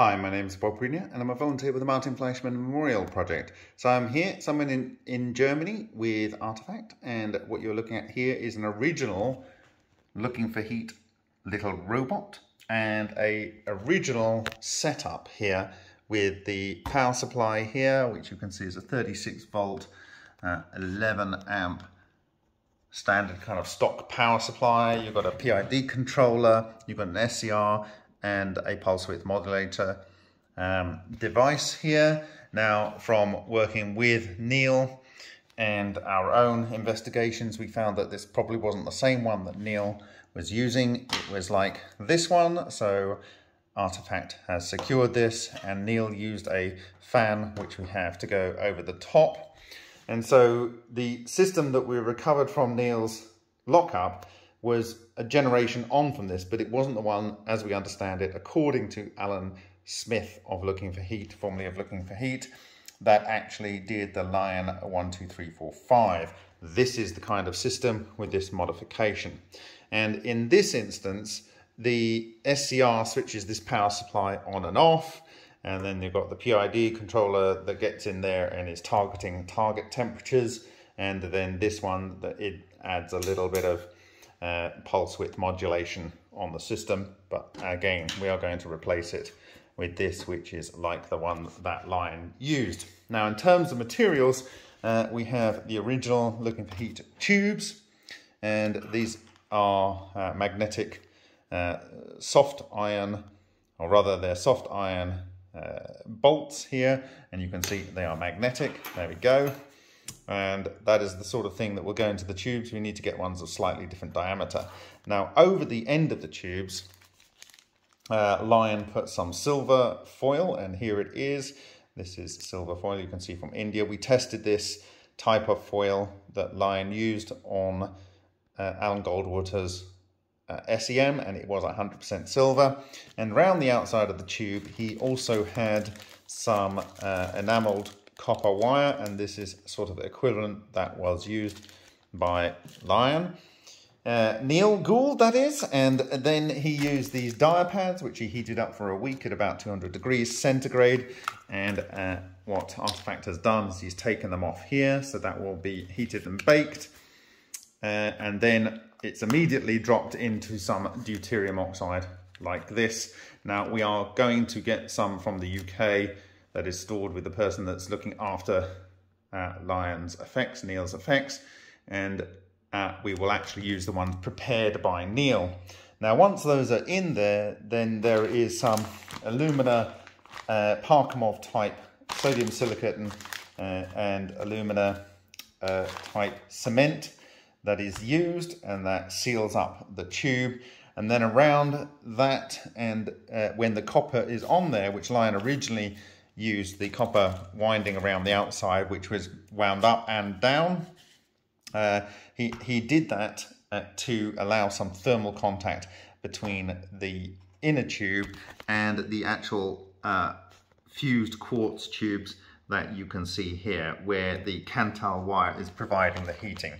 Hi, my name is Bob Greenyer and I'm a volunteer with the Martin Fleischmann Memorial Project. So I'm here somewhere in, in Germany with Artefact and what you're looking at here is an original looking for heat little robot and a original setup here with the power supply here which you can see is a 36 volt uh, 11 amp standard kind of stock power supply. You've got a PID controller, you've got an SCR and a pulse width modulator um, device here. Now from working with Neil and our own investigations, we found that this probably wasn't the same one that Neil was using. It was like this one. So Artefact has secured this and Neil used a fan, which we have to go over the top. And so the system that we recovered from Neil's lockup was a generation on from this, but it wasn't the one, as we understand it, according to Alan Smith of Looking for Heat, formerly of Looking for Heat, that actually did the Lion 12345. This is the kind of system with this modification. And in this instance, the SCR switches this power supply on and off, and then you've got the PID controller that gets in there and is targeting target temperatures, and then this one, that it adds a little bit of uh, pulse width modulation on the system. But again, we are going to replace it with this, which is like the one that Lion used. Now, in terms of materials, uh, we have the original looking for heat tubes, and these are uh, magnetic uh, soft iron, or rather they're soft iron uh, bolts here, and you can see they are magnetic. There we go and that is the sort of thing that will go into the tubes. We need to get ones of slightly different diameter. Now over the end of the tubes, uh, Lion put some silver foil and here it is. This is silver foil you can see from India. We tested this type of foil that Lion used on uh, Alan Goldwater's uh, SEM and it was 100% silver. And around the outside of the tube he also had some uh, enameled copper wire and this is sort of equivalent that was used by Lion. Uh, Neil Gould, that is, and then he used these dia pads, which he heated up for a week at about 200 degrees centigrade. And uh, what Artefact has done is he's taken them off here, so that will be heated and baked. Uh, and then it's immediately dropped into some deuterium oxide like this. Now we are going to get some from the UK that is stored with the person that's looking after uh, Lion's effects, Neil's effects, and uh, we will actually use the ones prepared by Neil. Now, once those are in there, then there is some alumina uh, Parkhomov type sodium silicate and, uh, and alumina uh, type cement that is used and that seals up the tube. And then around that, and uh, when the copper is on there, which Lion originally used the copper winding around the outside, which was wound up and down. Uh, he, he did that uh, to allow some thermal contact between the inner tube and the actual uh, fused quartz tubes that you can see here where the Kanthal wire is providing the heating.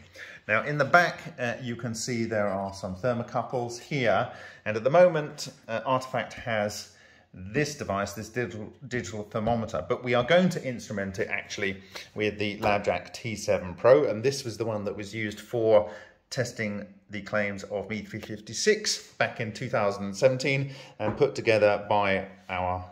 Now in the back uh, you can see there are some thermocouples here and at the moment uh, Artefact has this device, this digital, digital thermometer, but we are going to instrument it actually with the LabJack T7 Pro, and this was the one that was used for testing the claims of Me 356 back in 2017 and put together by our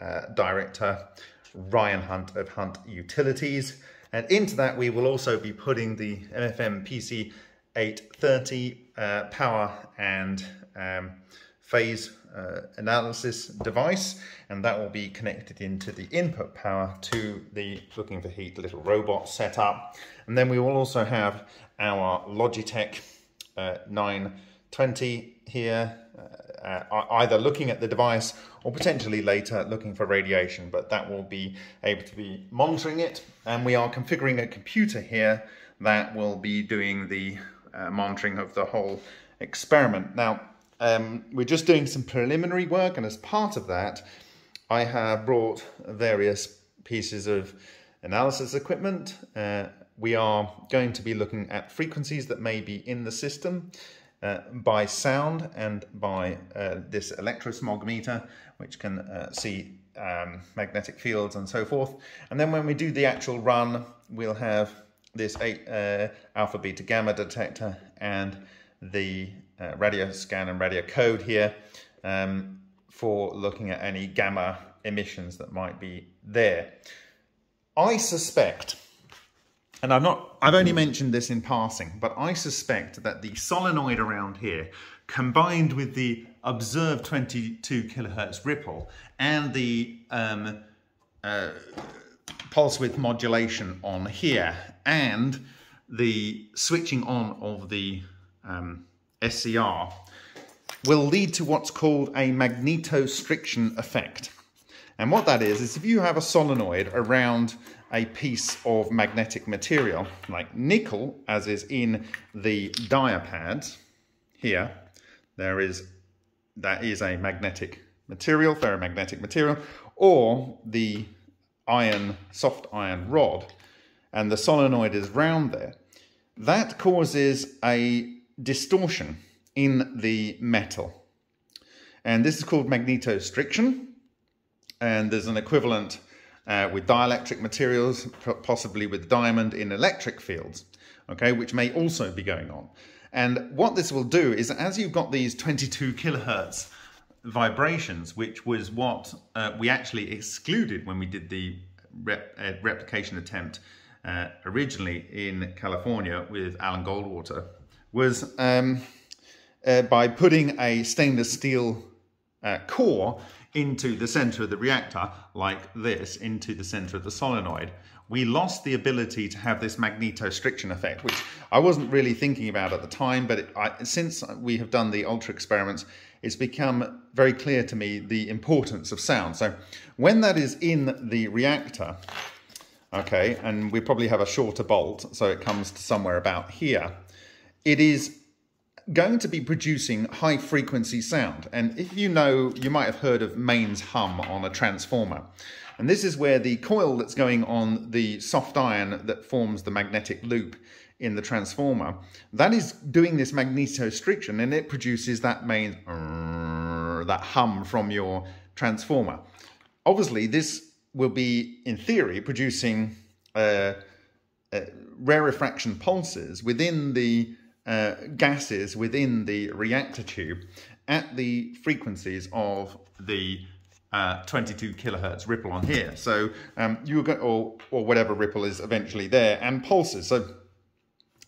uh, director, Ryan Hunt of Hunt Utilities. And into that, we will also be putting the MFM PC 830 uh, power and um, phase uh, analysis device and that will be connected into the input power to the looking for heat little robot setup. And then we will also have our Logitech uh, 920 here uh, uh, either looking at the device or potentially later looking for radiation but that will be able to be monitoring it. And we are configuring a computer here that will be doing the uh, monitoring of the whole experiment. Now um, we're just doing some preliminary work, and as part of that, I have brought various pieces of analysis equipment. Uh, we are going to be looking at frequencies that may be in the system uh, by sound and by uh, this electrosmog which can uh, see um, magnetic fields and so forth. And then when we do the actual run, we'll have this eight, uh, alpha, beta, gamma detector and the uh, radio scan and radio code here um, for looking at any gamma emissions that might be there. I suspect, and I've not, I've only mentioned this in passing, but I suspect that the solenoid around here, combined with the observed 22 kilohertz ripple and the um, uh, pulse width modulation on here and the switching on of the um, SCR will lead to what's called a magnetostriction effect. And what that is, is if you have a solenoid around a piece of magnetic material, like nickel, as is in the diapads here, there is, that is a magnetic material, ferromagnetic material, or the iron, soft iron rod, and the solenoid is round there, that causes a distortion in the metal. And this is called magnetostriction. And there's an equivalent uh, with dielectric materials, possibly with diamond in electric fields, okay, which may also be going on. And what this will do is as you've got these 22 kilohertz vibrations, which was what uh, we actually excluded when we did the rep uh, replication attempt uh, originally in California with Alan Goldwater, was um, uh, by putting a stainless steel uh, core into the center of the reactor, like this, into the center of the solenoid, we lost the ability to have this magnetostriction effect, which I wasn't really thinking about at the time, but it, I, since we have done the ultra experiments, it's become very clear to me the importance of sound. So when that is in the reactor, okay, and we probably have a shorter bolt, so it comes to somewhere about here, it is going to be producing high frequency sound. And if you know, you might have heard of mains hum on a transformer. And this is where the coil that's going on the soft iron that forms the magnetic loop in the transformer, that is doing this magnetostriction and it produces that main, that hum from your transformer. Obviously, this will be, in theory, producing uh, uh, pulses within the uh, gases within the reactor tube at the frequencies of the uh, 22 kilohertz ripple on here. So um, you go, or, or whatever ripple is eventually there, and pulses. So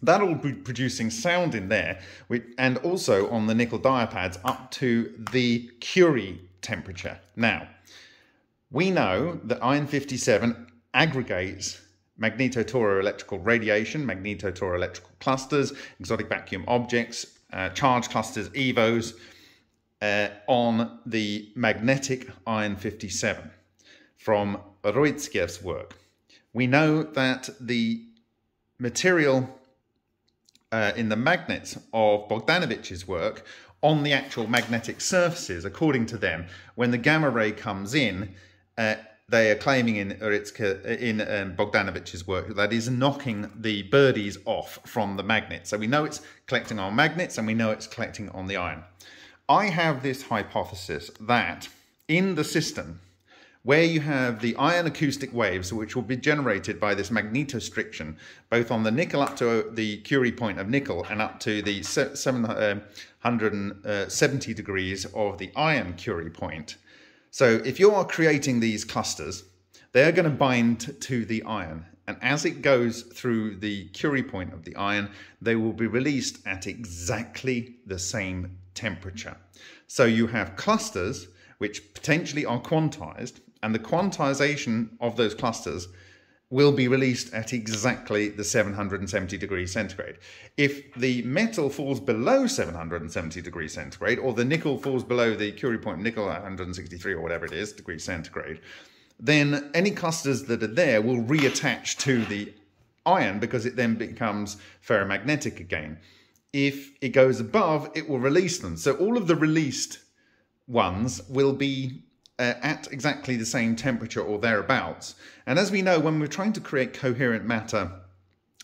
that'll be producing sound in there, and also on the nickel diapads up to the Curie temperature. Now, we know that iron 57 aggregates magnetotoroelectrical radiation, magnetotoroelectrical clusters, exotic vacuum objects, uh, charge clusters, EVOs, uh, on the magnetic iron 57 from Urutskoev's work. We know that the material uh, in the magnets of Bogdanovich's work on the actual magnetic surfaces, according to them, when the gamma ray comes in, uh, they are claiming in Urutskoev, in um, Bogdanovich's work that is knocking the birdies off from the magnet. So we know it's collecting on magnets and we know it's collecting on the iron. I have this hypothesis that in the system where you have the iron acoustic waves which will be generated by this magnetostriction both on the nickel up to the Curie point of nickel and up to the 770 uh, degrees of the iron Curie point so if you are creating these clusters, they're going to bind to the iron. And as it goes through the Curie point of the iron, they will be released at exactly the same temperature. So you have clusters which potentially are quantized, and the quantization of those clusters will be released at exactly the 770 degrees centigrade. If the metal falls below 770 degrees centigrade, or the nickel falls below the Curie point nickel at 163 or whatever it is degrees centigrade, then any clusters that are there will reattach to the iron because it then becomes ferromagnetic again. If it goes above, it will release them. So all of the released ones will be uh, at exactly the same temperature or thereabouts. And as we know, when we're trying to create coherent matter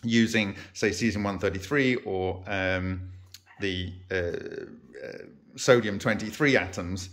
using, say, cesium-133 or um, the uh, uh, sodium 23 atoms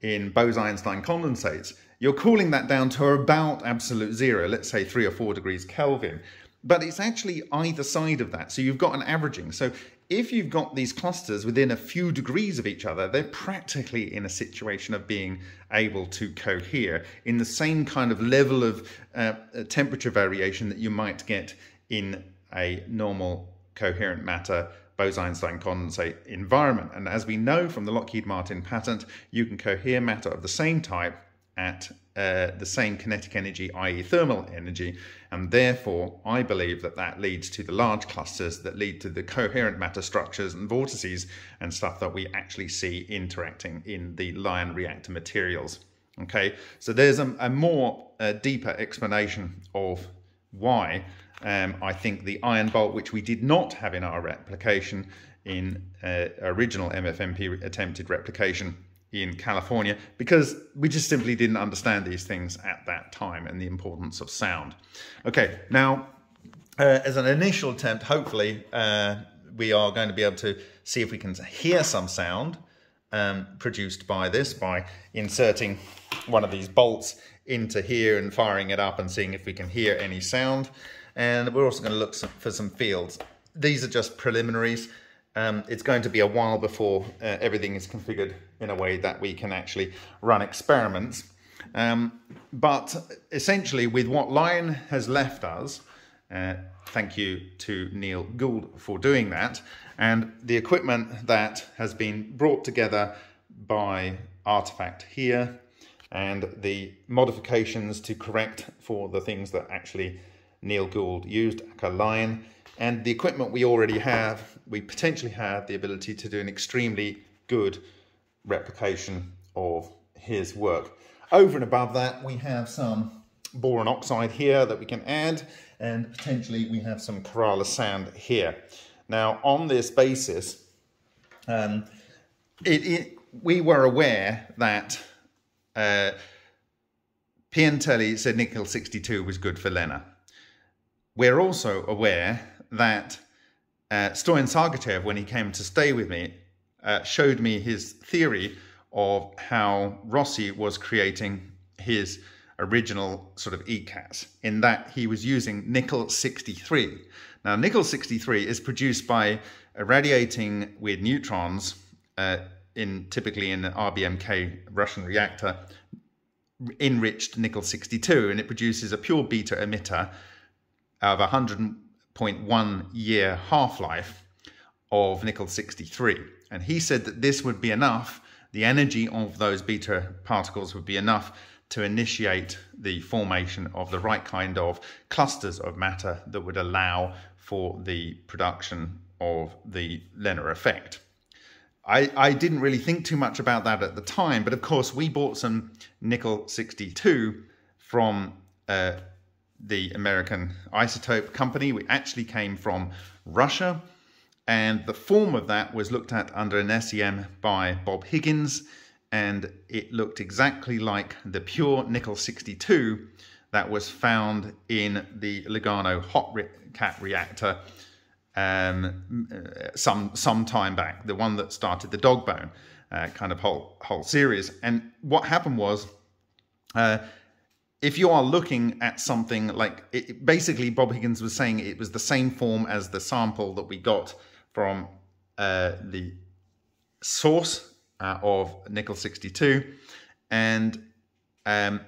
in Bose-Einstein condensates, you're cooling that down to about absolute zero, let's say three or four degrees Kelvin. But it's actually either side of that. So you've got an averaging. So if you've got these clusters within a few degrees of each other, they're practically in a situation of being able to cohere in the same kind of level of uh, temperature variation that you might get in a normal coherent matter Bose-Einstein condensate environment. And as we know from the Lockheed Martin patent, you can cohere matter of the same type at uh, the same kinetic energy, i.e. thermal energy, and therefore I believe that that leads to the large clusters that lead to the coherent matter structures and vortices and stuff that we actually see interacting in the LION reactor materials. Okay, so there's a, a more uh, deeper explanation of why um, I think the iron bolt, which we did not have in our replication in uh, original MFMP attempted replication in California, because we just simply didn't understand these things at that time and the importance of sound. Okay, now uh, as an initial attempt, hopefully uh, we are going to be able to see if we can hear some sound um, produced by this by inserting one of these bolts into here and firing it up and seeing if we can hear any sound and we're also going to look for some fields. These are just preliminaries. Um, it's going to be a while before uh, everything is configured in a way that we can actually run experiments. Um, but essentially, with what LION has left us, uh, thank you to Neil Gould for doing that, and the equipment that has been brought together by Artefact here, and the modifications to correct for the things that actually Neil Gould used, a LION, and the equipment we already have, we potentially have the ability to do an extremely good replication of his work. Over and above that, we have some boron oxide here that we can add, and potentially we have some Kerala sand here. Now, on this basis, um, it, it, we were aware that uh, Piantelli said nickel 62 was good for LENR. We're also aware that uh, Stoyan Sargoytchev, when he came to stay with me, uh, showed me his theory of how Rossi was creating his original sort of E-Cats, in that he was using nickel 63. Now, nickel 63 is produced by irradiating with neutrons uh, in typically in an RBMK Russian reactor, enriched nickel 62, and it produces a pure beta emitter of 100.1 year half-life of nickel 63. And he said that this would be enough, the energy of those beta particles would be enough to initiate the formation of the right kind of clusters of matter that would allow for the production of the LENR effect. I, I didn't really think too much about that at the time, but of course we bought some nickel 62 from uh, the American isotope company. We actually came from Russia. And the form of that was looked at under an SEM by Bob Higgins. And it looked exactly like the pure nickel 62 that was found in the Lugano hot cat reactor um, some some time back, the one that started the dog bone uh, kind of whole whole series. And what happened was uh, if you are looking at something like it, basically Bob Higgins was saying it was the same form as the sample that we got from uh, the source uh, of nickel 62 and um,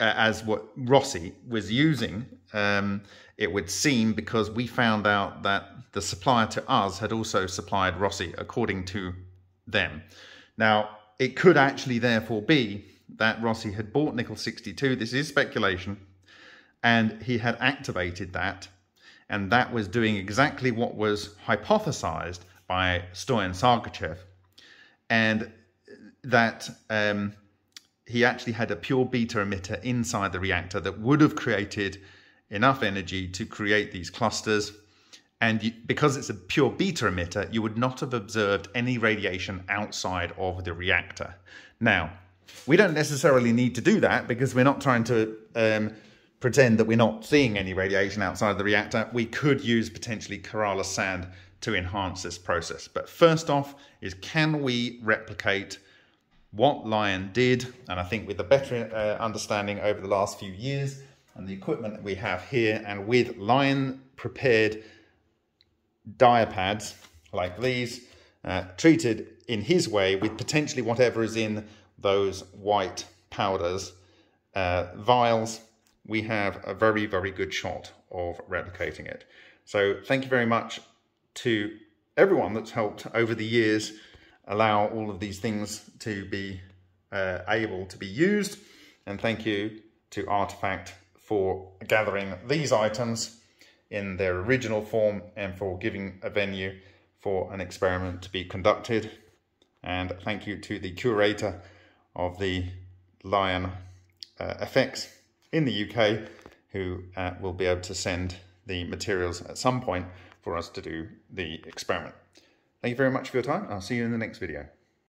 as what Rossi was using um, it would seem because we found out that the supplier to us had also supplied Rossi according to them. Now it could actually therefore be that Rossi had bought nickel 62. This is speculation. And he had activated that. And that was doing exactly what was hypothesized by Stoyan Sargoytchev. And that um, he actually had a pure beta emitter inside the reactor that would have created enough energy to create these clusters. And you, because it's a pure beta emitter, you would not have observed any radiation outside of the reactor. Now, we don't necessarily need to do that because we're not trying to um, pretend that we're not seeing any radiation outside the reactor. We could use potentially Kerala sand to enhance this process. But first off is can we replicate what Lion did? And I think with a better uh, understanding over the last few years and the equipment that we have here and with Lion prepared dia pads like these, uh, treated in his way with potentially whatever is in those white powders, uh, vials, we have a very, very good shot of replicating it. So thank you very much to everyone that's helped over the years allow all of these things to be uh, able to be used. And thank you to Artefact for gathering these items in their original form and for giving a venue for an experiment to be conducted. And thank you to the curator of the Lion uh, effects in the UK who uh, will be able to send the materials at some point for us to do the experiment. Thank you very much for your time. I'll see you in the next video.